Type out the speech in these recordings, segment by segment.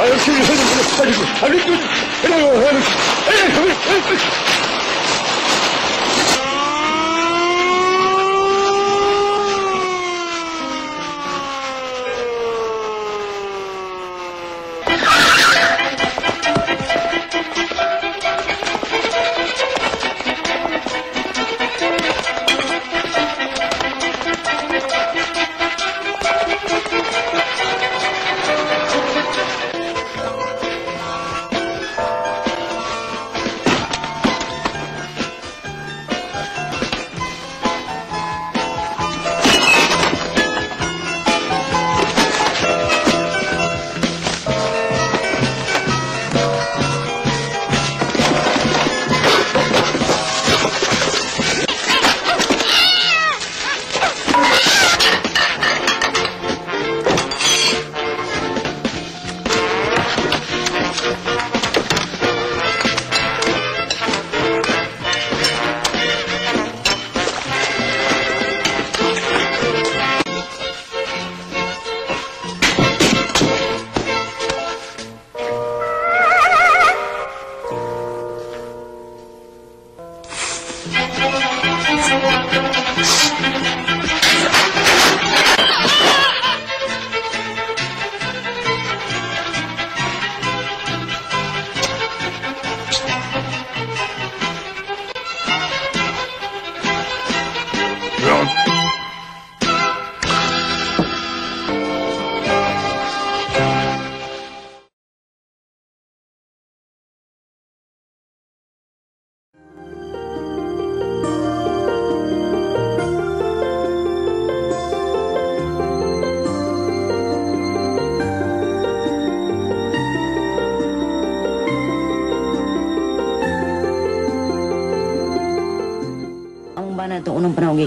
哎呦呦呦呦哎呦呦哎呦呦哎呦呦哎呦呦哎呦呦哎呦呦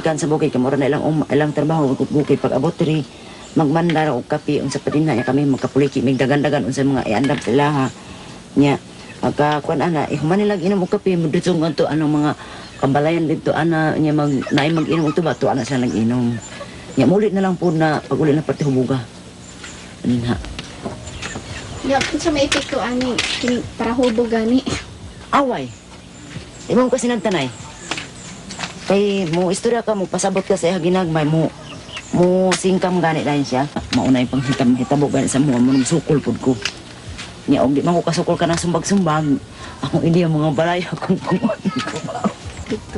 gikan sa bukid kamo na ilang um, ilang trabaho ug bukid pag abot diri magmandar og kape unsa pa din na kami magkapuliki migdagan-dagan unsa mga iandam sila ha nya aga kuan ana ihuman nila inom og kape mudutong ngadto anong mga kabalayan dito ana nya mag naay mag-inom og tuba to ana sila nag-inom nya mulit na lang po na pag uli na parte hubuga ani anha Ya, sa may epekto ani para hubog gani. Away. Imong kasi nagtanay. Kay mo istorya ka mo pasabot ka sa ginagmay mo mo singkam gani lain siya. Mauna yung panghitam hitabo gani sa mga mo sukol pud ko. Niya og di man ko kasukol ka ng sumbag-sumbag. Ako hindi ang mga balay akong pumuon ko.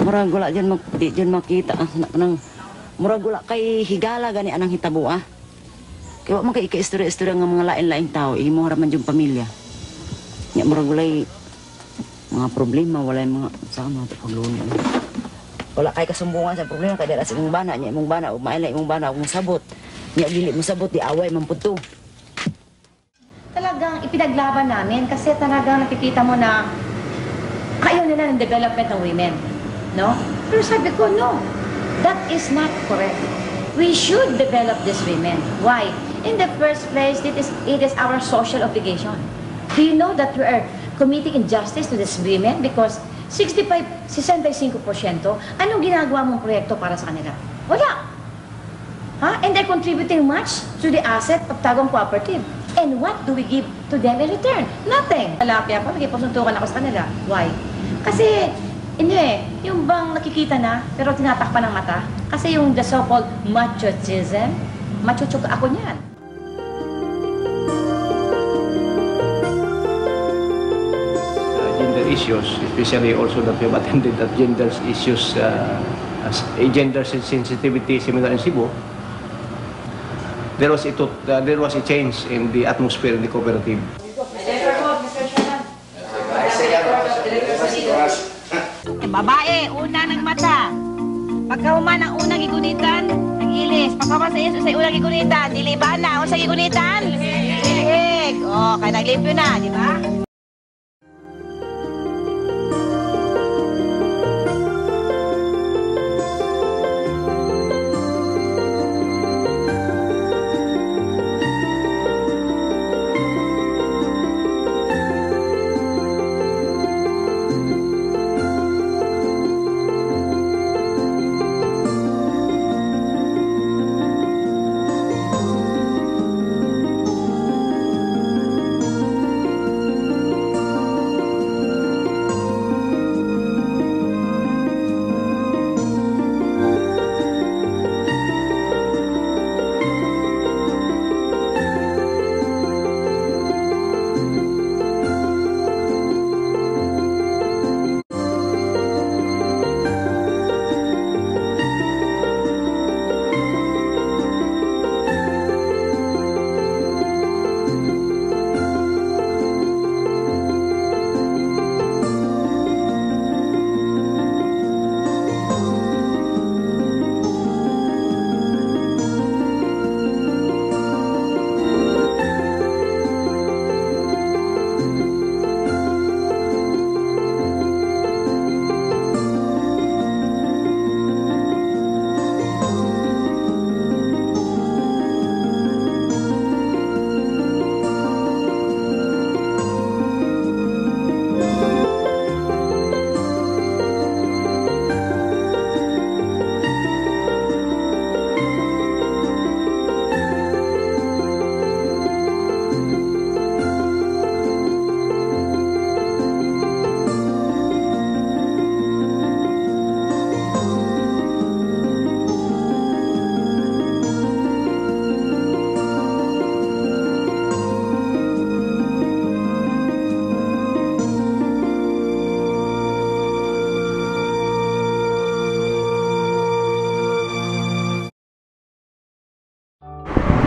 Murag gula dyan magpudi dyan makita ah, ang anak nang murag gula kay higala gani anang hitabo ah. Kaya wag man kay istorya istorya ng mga lain-laing tao, eh, imo haraman yung pamilya. Niya murag gulay mga problema, wala yung mga sa mga paglunod wala kay kasumbungan sa problema kay dala sa imong bana nya imong bana ug maila imong bana ug sabot. Nya dili mo sabot di away man pudto talagang ipinaglaban namin kasi talagang nakikita mo na kayo nila ng development ng women no? Pero sabi ko no that is not correct. We should develop these women. Why? In the first place it is it is our social obligation. Do you know that we are committing injustice to these women because 65, 65%, anong ginagawa mong proyekto para sa kanila? Wala. Ha? And they're contributing much to the asset of Tagum Cooperative. And what do we give to them in return? Nothing. Lalaki ako, nagkipasuntukan ako sa kanila. Why? Kasi, hindi eh, yung bang nakikita na, pero tinatakpan ng mata. Kasi yung the so-called machism, machuchok ako niyan. Issues, especially also that we have attended at gender issues uh, as gender sen- sensitivity seminar in Cebu. There was a uh, there was a change in the atmosphere in the cooperative. Babae, una ng mata. Pagka human ang unang gigunitan, nag-ilis. Pagka human sa iso sa unang gigunitan, diliban na. Kung sa gigunitan, silig. O, kaya naglimpyo na, di ba?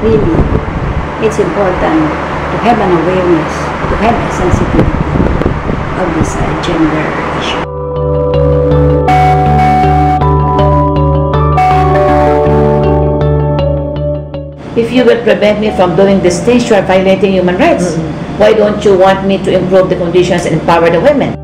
Really, it's important to have an awareness, to have a sensitivity of this uh, gender issue. If you will prevent me from doing these things, you are violating human rights. Why don't you want me to improve the conditions and empower the women?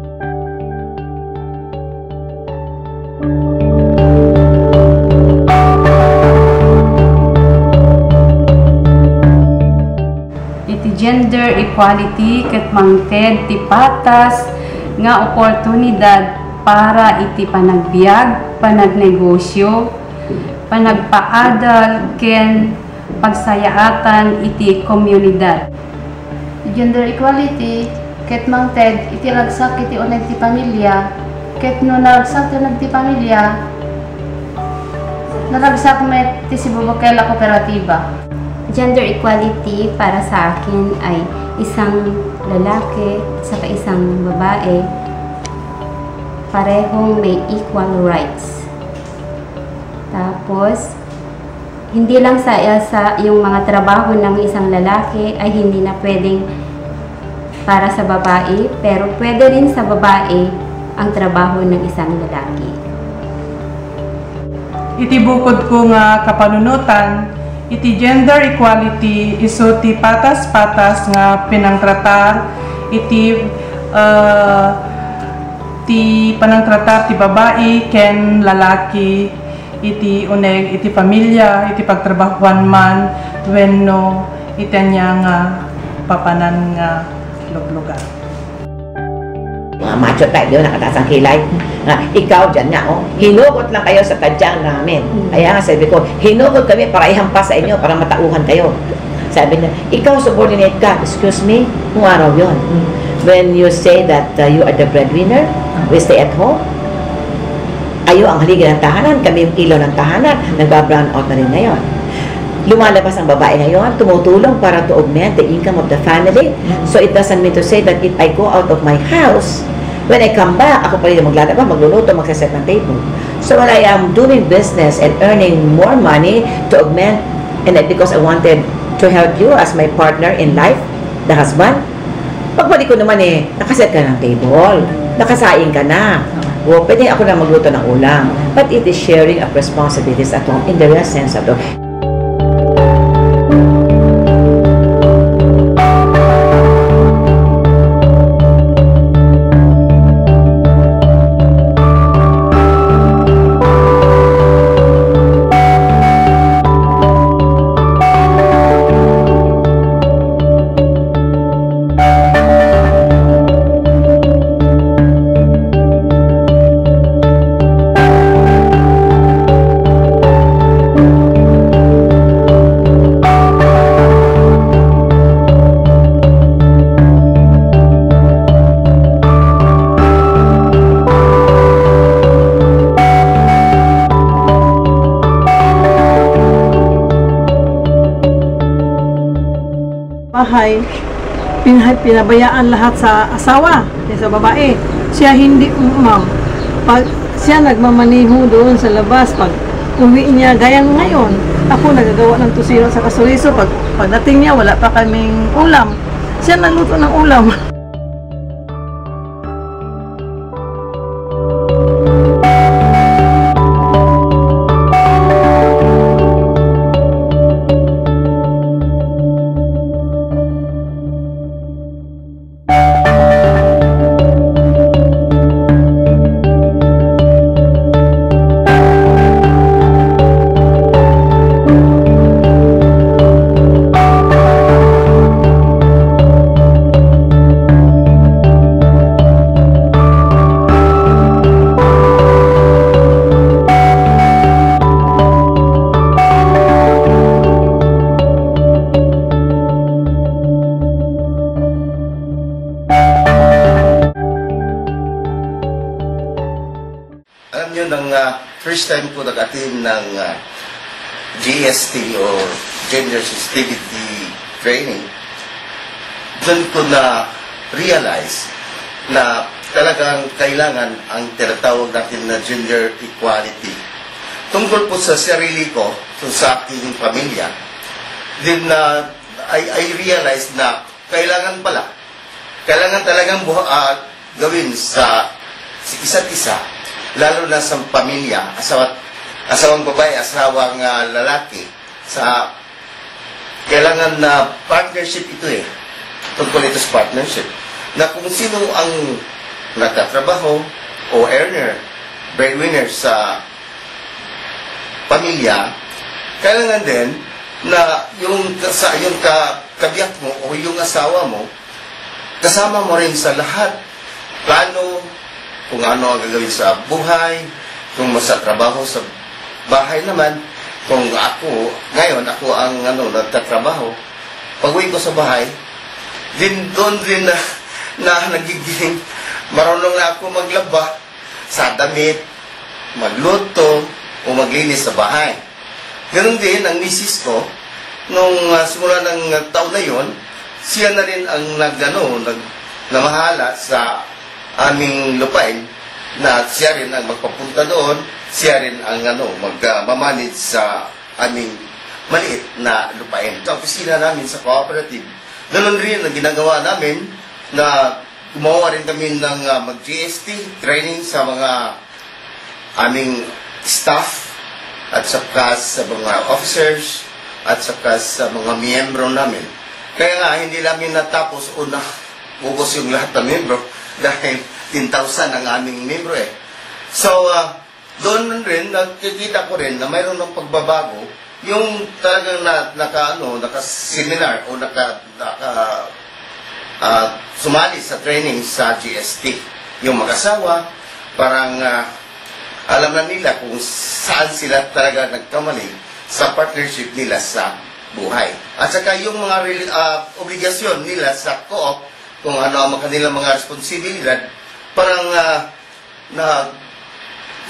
Equality ket mangted ti patas nga oportunidad para iti panagbiag, panagnegosyo, panagpaadal ken pagsayaatan iti komunidad. gender equality ket mangted iti ragsak iti uneg ti pamilya ket no naragsak ti uneg ti pamilya naragsak met ti sibubukela kooperatiba Gender equality para sa akin ay isang lalaki saka isang babae parehong may equal rights. Tapos, hindi lang sa, sa yung mga trabaho ng isang lalaki ay hindi na pwedeng para sa babae, pero pwede rin sa babae ang trabaho ng isang lalaki. iti bukod ko nga kapanunutan iti gender equality iso ti patas-patas nga pinangtratar iti uh, ti panangtratar ti babae ken lalaki iti uneg iti pamilya iti pagtrabahuan man wenno iti nga papanan nga luglugan. Macho type, di ba, nakataas ang kilay. Nga, ikaw dyan nga, oh, hinugot lang kayo sa tadyang namin. Kaya nga sabi ko, hinugot kami para ihampas sa inyo, para matauhan kayo. Sabi niya, ikaw subordinate ka. Excuse me, kung araw yun. When you say that uh, you are the breadwinner, we stay at home, ayo ang haligi ng tahanan, kami yung ilaw ng tahanan, nagba-brown out na rin ngayon. Lumalabas ang babae ngayon, tumutulong para to augment the income of the family. So it doesn't mean to say that if I go out of my house, when I come back, ako pa rin maglalaba, magluluto, magsaset ng table. So when I am doing business and earning more money to augment, and because I wanted to help you as my partner in life, the husband, pagbalik ko naman eh, nakaset ka ng table, nakasaing ka na. O, pwede ako na magluto ng ulam. But it is sharing of responsibilities at home in the real sense of the pinabayaan lahat sa asawa, sa babae. Siya hindi, mm, ma'am. Pag siya nagmamaniho doon sa labas, pag uwi niya, gaya ngayon, ako nagagawa ng tusino sa kasuriso, pag pagdating niya, wala pa kaming ulam. Siya nagluto ng ulam. first time ko nag-attend ng ah, GST or Gender Sensitivity Training, doon ko na realize na talagang kailangan ang tinatawag natin na gender equality. Tungkol po sa sarili ko, so sa aking pamilya, din na I, I realized na kailangan pala, kailangan talagang buha, ah, gawin sa, sa isa't isa, lalo na sa pamilya, asawa, asawang babae, asawang ah, lalaki, sa kailangan na partnership ito eh. Tungkol ito sa partnership. Na kung sino ang nagtatrabaho o earner, breadwinner sa pamilya, kailangan din na yung, sa, yung ka, kabiyak mo o yung asawa mo, kasama mo rin sa lahat. Plano, kung ano ang gagawin sa buhay, kung sa trabaho sa bahay naman, kung ako, ngayon ako ang ano, nagtatrabaho, pag uwi ko sa bahay, din doon din na, na nagiging marunong na ako maglaba sa damit, magluto, o maglinis sa bahay. Ganon din ang misis ko, nung uh, simula ng uh, taon na yon, siya na rin ang nag, ano, nag, namahala sa aming lupain na siya rin ang magpapunta doon, siya rin ang ano, magmamanage sa aming maliit na lupain. Sa opisina namin sa cooperative, ganoon rin ang ginagawa namin na gumawa rin kami ng uh, mag-GST training sa mga aming staff at saka sa mga officers at saka sa mga miyembro namin. Kaya nga, hindi namin natapos una ubos yung lahat ng membro dahil 10,000 ang aming membro eh. So, uh, doon rin, nakikita ko rin na mayroon ng pagbabago yung talagang na, naka, ano, naka-seminar o naka, naka uh, sumali sa training sa GST. yung mag-asawa, parang ah, alam na nila kung saan sila talaga nagkamali sa partnership nila sa buhay. At saka yung mga ah, obligasyon nila sa co-op, kung ano ang kanilang mga responsibilidad, parang ah, na,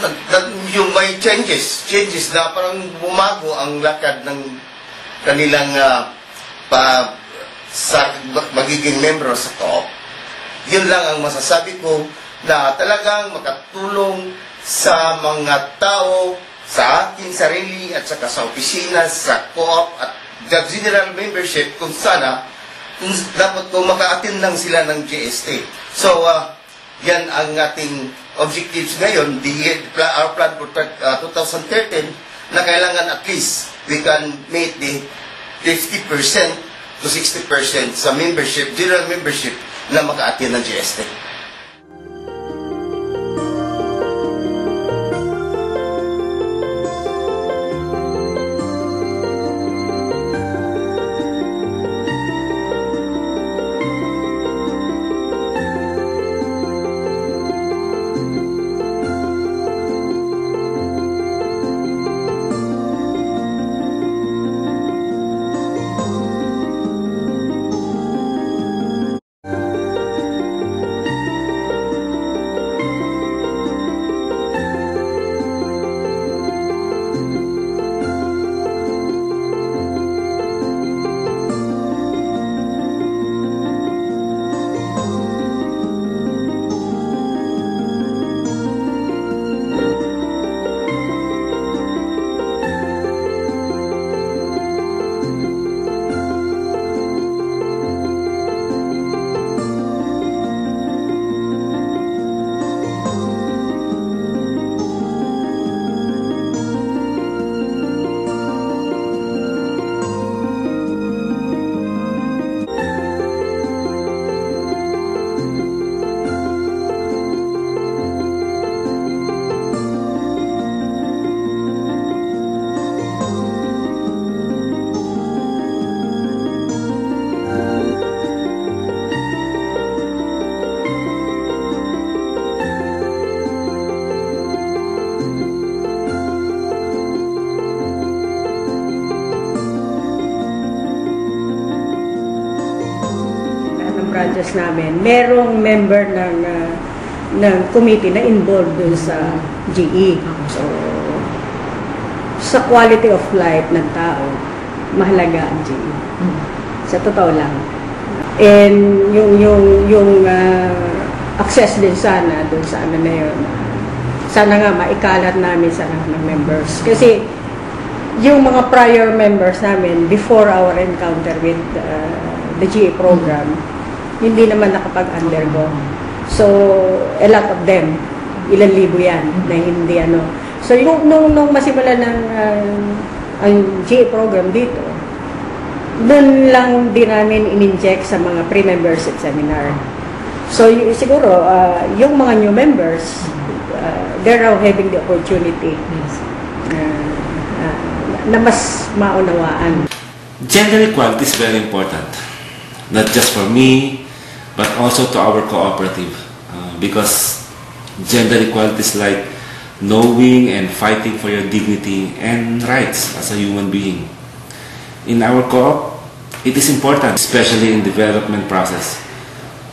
na, na- yung may changes, changes na parang bumago ang lakad ng kanilang ah, pa, sa magiging membro sa co-op. Yun lang ang masasabi ko na talagang makatulong sa mga tao, sa aking sarili at saka sa opisina, sa co-op at the general membership kung sana dapat kung maka-attend lang sila ng GST. So, ah, yan ang ating objectives ngayon, the, our plan for uh, 2013, na kailangan at least we can meet the 50% to 60% sa membership, general membership na maka-attend ng GST. Branches namin, merong member ng uh, ng committee na involved dun sa GE. So, sa quality of life ng tao, mahalaga ang GE. Sa totoo lang. And yung yung yung uh, access din sana dun sa ano na yun. Sana nga maikalat namin sa ng members. Kasi yung mga prior members namin before our encounter with uh, the GA program, hindi naman nakapag-undergo. So, a lot of them, ilan libo yan, na hindi ano. So, yung, nung, nung masimula ng uh, ang GA program dito, doon lang din namin in-inject sa mga pre-members at seminar. So, y- siguro, uh, yung mga new members, uh, they're now having the opportunity uh, uh, na mas maunawaan. Gender equality is very important, not just for me, but also to our cooperative. Uh, because gender equality is like knowing and fighting for your dignity and rights as a human being. In our co-op, it is important, especially in development process.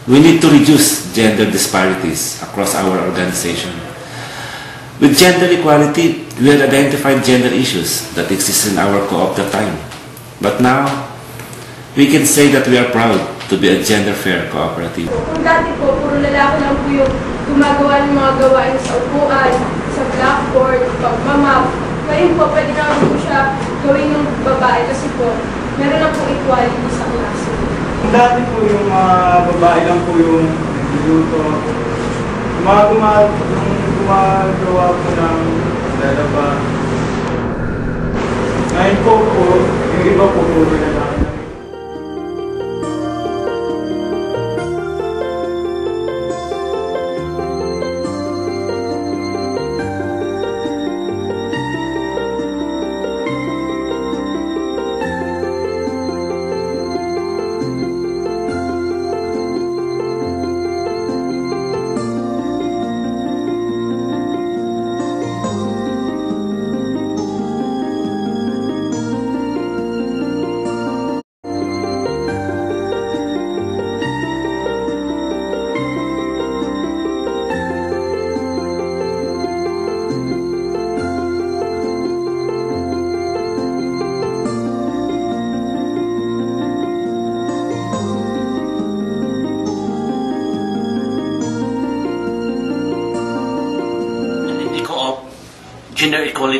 We need to reduce gender disparities across our organization. With gender equality, we had identified gender issues that exist in our co-op that time. But now, we can say that we are proud to be a gender-fair cooperative. Kung dati po, puro lalaki lang po yung gumagawa ng mga gawain sa upuan, sa blackboard, pagmamap. Ngayon po, pwede naman po siya gawin ng babae kasi po, meron na po equality sa klase. Dati po yung mga babae lang po yung niluto. Yung mga gumagawa po ng lalaba. Ngayon po po, yung iba po puro lalaki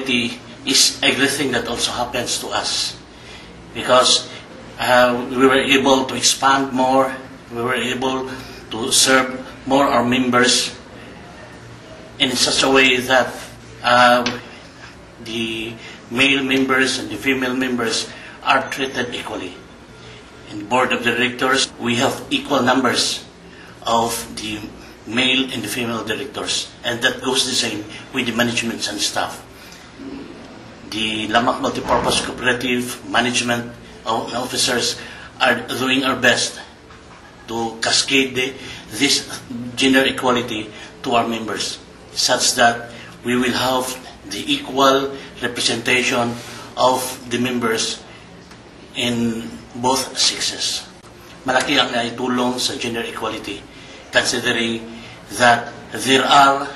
is everything that also happens to us. Because uh, we were able to expand more, we were able to serve more our members in such a way that uh, the male members and the female members are treated equally. In board of directors, we have equal numbers of the male and the female directors. And that goes the same with the management and staff. The Lamak Multipurpose Cooperative management officers are doing our best to cascade the, this gender equality to our members such that we will have the equal representation of the members in both sexes. Malaki ang naitulong sa gender equality considering that there are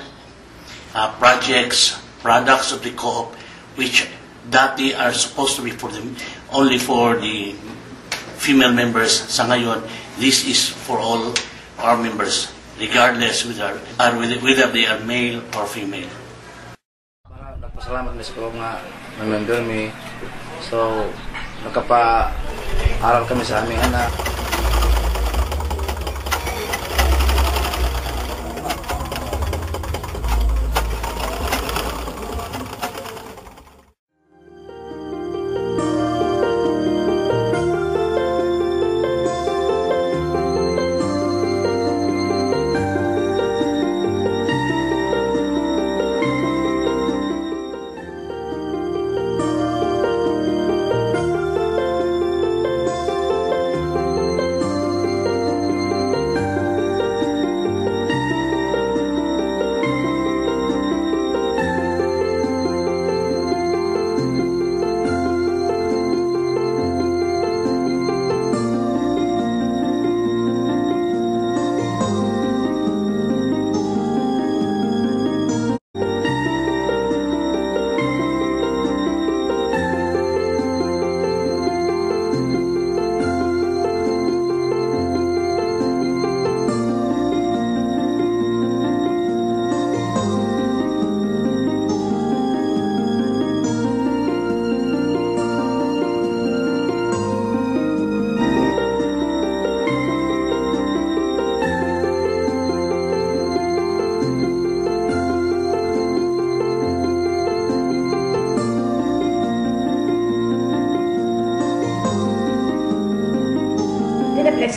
uh, projects, products of the co-op which dati are supposed to be for the, only for the female members. Sa ngayon, this is for all our members regardless whether, are, whether they are male or female. Pasalamat mi sa mga member mi. So, nagkapa-aral kami sa aming anak.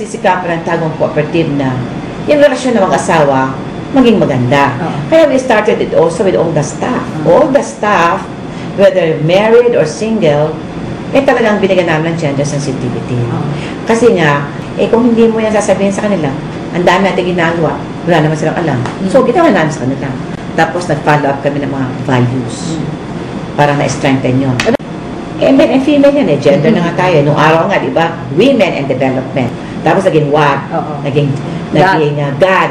Pinagsisikapan ng tagong cooperative na yung relasyon ng mag-asawa maging maganda. Kaya we started it also with all the staff. All the staff, whether married or single, eh talagang binigyan namin ng gender sensitivity. Kasi nga, eh kung hindi mo yan sasabihin sa kanila, ang dami natin ginagawa, wala naman silang alam. So, ginawa namin sa kanila. Tapos nag-follow up kami ng mga values para na-strengthen yun. Eh, men and female yan eh. Gender na nga tayo. Nung araw nga, di ba? Women and development. Tapos naging what? Naging, naging uh, God.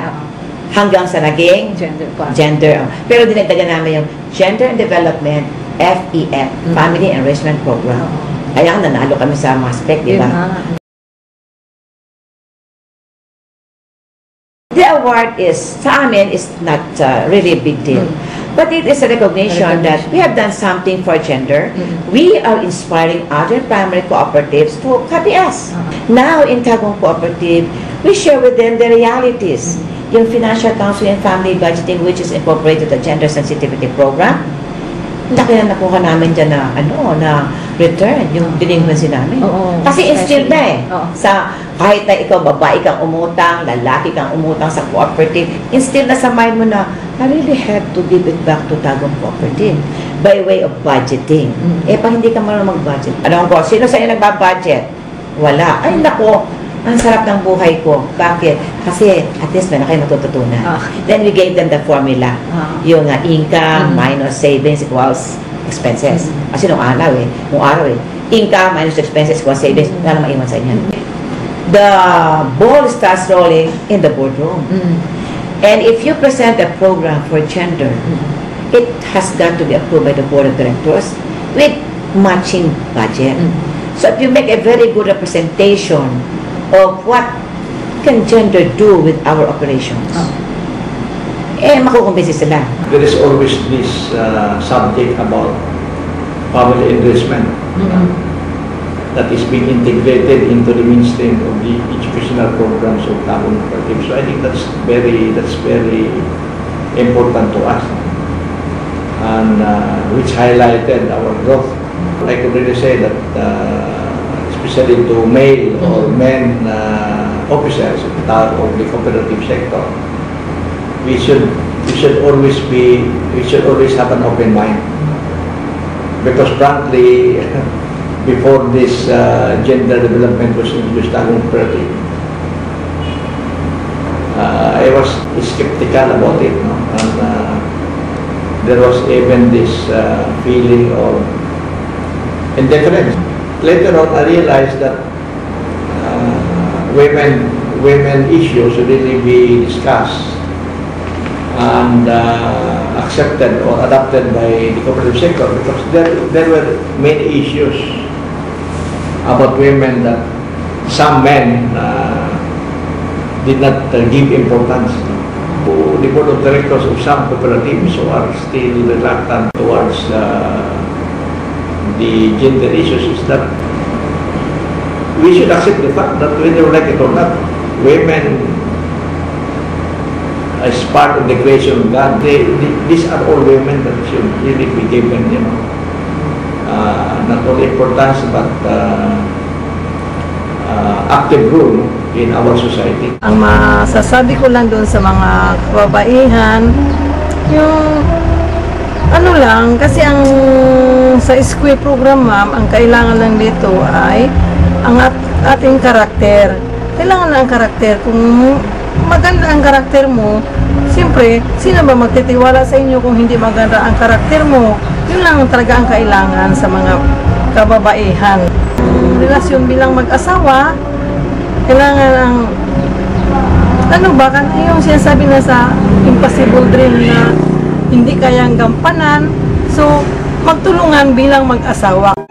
Hanggang sa naging gender. gender. oh. Pero dinagdagan namin yung Gender and Development, FEF, Family Enrichment Program. Kaya nanalo kami sa MASPEC, di ba? The award is, sa amin, is not uh, really a big deal. But it is a recognition that we have done something for gender. We are inspiring other primary cooperatives to copy us. Now, in Tagong Cooperative, we share with them the realities. Yung Financial Counseling and Family Budgeting, which is incorporated the Gender Sensitivity Program, laki na nakuha namin dyan na, ano, na return, yung delinquency namin. Kasi instilled na eh. Sa, kahit na ikaw babae kang umutang, lalaki kang umutang sa cooperative, instilled na sa mind mo na, I really have to give it back to Tagong Cooperative by way of budgeting. Eh, pag hindi ka marunong mag-budget, ano ko, sino sa inyo nagbabudget? Wala. Ay, nako, ang sarap ng buhay ko. Bakit? Kasi at least meron kayo matututunan. Then we gave them the formula. Yung uh, income minus savings equals expenses. Kasi nung araw eh, nung araw eh, income minus expenses equals savings. Wala na maiwan sa inyo. The ball starts rolling in the boardroom. And if you present a program for gender, it has got to be approved by the board of directors with matching budget. So if you make a very good representation of what can gender do with our operations, eh makukumbisi sila. There is always this uh, subject about family enrichment that is being integrated into the mainstream of the educational programs of Tabon Cooperative. So I think that's very, that's very important to us and uh, which highlighted our growth. I could really say that uh, especially to male or men uh, officers of the cooperative sector, we should we should always be we should always have an open mind because frankly before this uh, gender development was introduced uh, I was skeptical about it no? and uh, there was even this uh, feeling of indifference later on I realized that uh, women women issues should really be discussed and uh, accepted or adopted by the cooperative sector because there, there were many issues about women that some men uh, did not uh, give importance. To the board of directors of some cooperatives who are still reluctant towards uh, the gender issues is that we should accept the fact that whether we like it or not, women as part of the creation of God, they, they, these are all women that should really be given, you know, uh, not only importance but uh, uh, active role in our society. Ang masasabi ko lang doon sa mga kababaihan, yung ano lang, kasi ang sa SQUE program ma'am, ang kailangan lang dito ay ang at, ating karakter. Kailangan lang ang karakter. Kung maganda ang karakter mo, siyempre, sino ba magtitiwala sa inyo kung hindi maganda ang karakter mo? Yun lang talaga ang kailangan sa mga kababaihan. Relasyon bilang mag-asawa, kailangan ang ano ba, kan yung sinasabi na sa impossible dream na hindi kayang gampanan. So, magtulungan bilang mag-asawa.